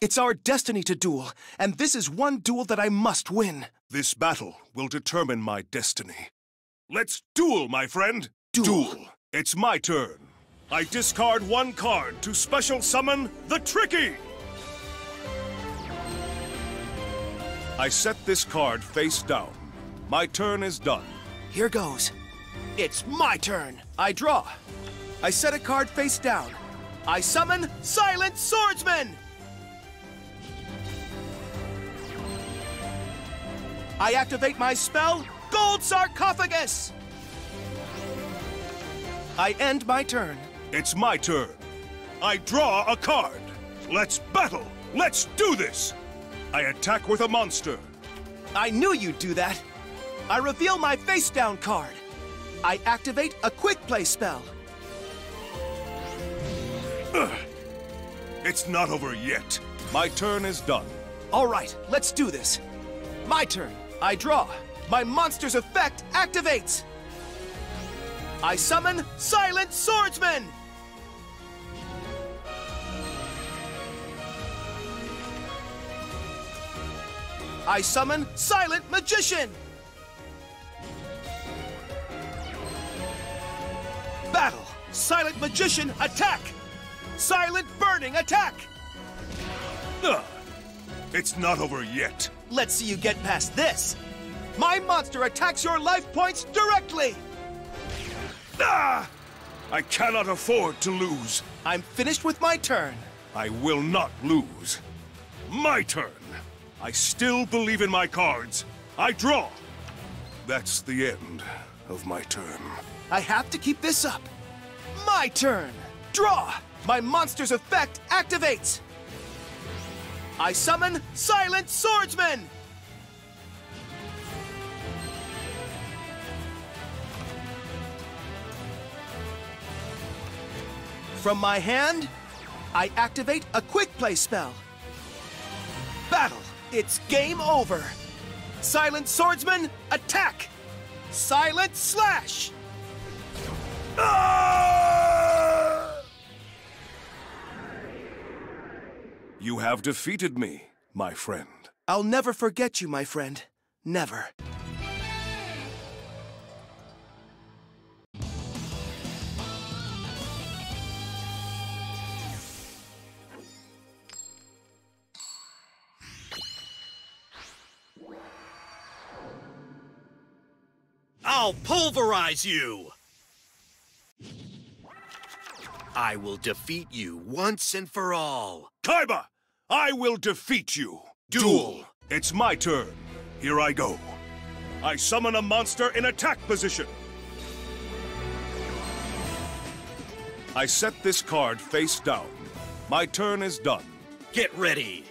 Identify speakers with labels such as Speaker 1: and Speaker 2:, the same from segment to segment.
Speaker 1: It's our destiny to duel, and this is one duel that I must win.
Speaker 2: This battle will determine my destiny. Let's duel, my friend.
Speaker 1: Duel.
Speaker 2: It's my turn. I discard one card to special summon the Tricky. I set this card face down. My turn is done.
Speaker 1: Here goes. It's my turn. I draw. I set a card face down. I summon Silent Swordsman! I activate my spell, Gold Sarcophagus! I end my turn.
Speaker 2: It's my turn. I draw a card. Let's battle. Let's do this. I attack with a monster.
Speaker 1: I knew you'd do that. I reveal my face down card. I activate a quick play spell.
Speaker 2: Ugh. It's not over yet. My turn is done.
Speaker 1: All right, let's do this. My turn. I draw. My monster's effect activates. I summon Silent Swordsman! I summon Silent Magician! Battle! Silent Magician, attack! Silent Burning, attack!
Speaker 2: Ugh. It's not over yet.
Speaker 1: Let's see you get past this. My monster attacks your life points directly!
Speaker 2: Ah! I cannot afford to lose.
Speaker 1: I'm finished with my turn.
Speaker 2: I will not lose. My turn. I still believe in my cards. I draw. That's the end of my turn.
Speaker 1: I have to keep this up. My turn. Draw. My monster's effect activates. I summon Silent Swordsman! From my hand, I activate a quick play spell. Battle! It's game over! Silent Swordsman, attack! Silent Slash!
Speaker 2: Ah! You have defeated me, my friend.
Speaker 1: I'll never forget you, my friend. Never.
Speaker 3: I'll pulverize you! I will defeat you once and for all.
Speaker 2: Kaiba, I will defeat you. Duel. It's my turn. Here I go. I summon a monster in attack position. I set this card face down. My turn is done.
Speaker 3: Get ready.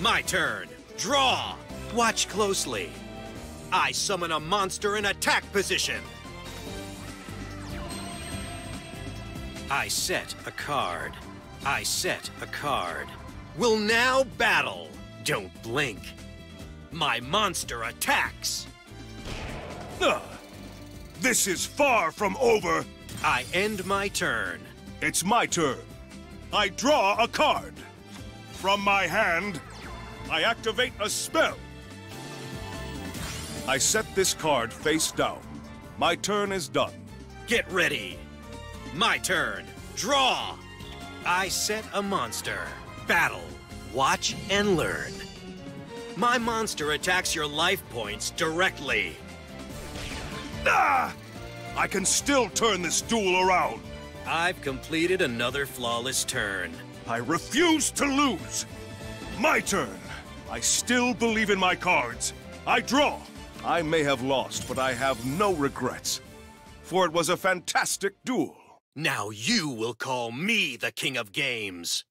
Speaker 3: My turn. Draw. Watch closely. I summon a monster in attack position. I set a card. I set a card. Will now battle. Don't blink. My monster attacks.
Speaker 2: Ugh. This is far from over.
Speaker 3: I end my turn.
Speaker 2: It's my turn. I draw a card. From my hand, I activate a spell. I set this card face down. My turn is done.
Speaker 3: Get ready. My turn. Draw. I set a monster. Battle. Watch and learn. My monster attacks your life points directly.
Speaker 2: Ah! I can still turn this duel around.
Speaker 3: I've completed another flawless turn.
Speaker 2: I refuse to lose. My turn. I still believe in my cards. I draw. I may have lost, but I have no regrets. For it was a fantastic duel.
Speaker 3: Now you will call me the king of games.